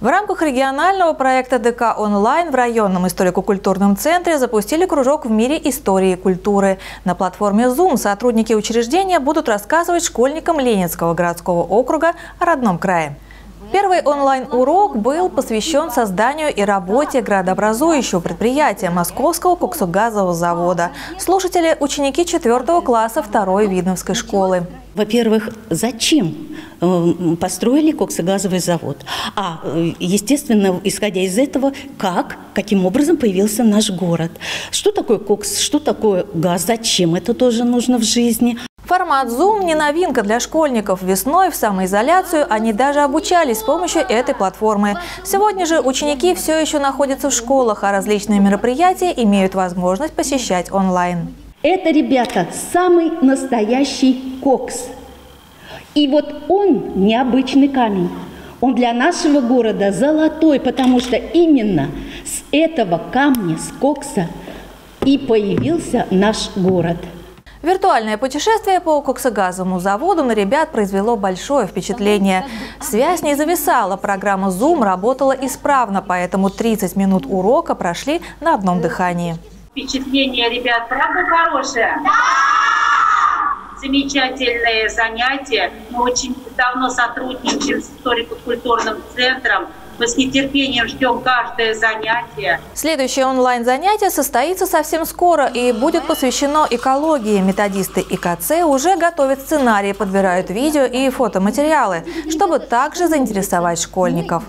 В рамках регионального проекта ДК онлайн в районном историко-культурном центре запустили кружок в мире истории и культуры. На платформе Zoom сотрудники учреждения будут рассказывать школьникам Ленинского городского округа о родном крае. Первый онлайн-урок был посвящен созданию и работе градообразующего предприятия Московского коксогазового завода. Слушатели – ученики 4 класса 2 Видновской школы. Во-первых, зачем э, построили коксогазовый завод? А, э, естественно, исходя из этого, как, каким образом появился наш город? Что такое кокс, что такое газ, зачем это тоже нужно в жизни? Формат Zoom не новинка для школьников. Весной в самоизоляцию они даже обучались с помощью этой платформы. Сегодня же ученики все еще находятся в школах, а различные мероприятия имеют возможность посещать онлайн. Это, ребята, самый настоящий кокс. И вот он необычный камень. Он для нашего города золотой, потому что именно с этого камня, с кокса, и появился наш город – Виртуальное путешествие по коксогазовому заводу на ребят произвело большое впечатление. Связь не зависала, программа Zoom работала исправно, поэтому 30 минут урока прошли на одном дыхании. Впечатление ребят правда хорошее? Да! Замечательные занятия. Мы очень давно сотрудничаем с историко-культурным центром. Мы с нетерпением ждем каждое занятие. Следующее онлайн-занятие состоится совсем скоро и будет посвящено экологии. Методисты ИКЦ уже готовят сценарии, подбирают видео и фотоматериалы, чтобы также заинтересовать школьников.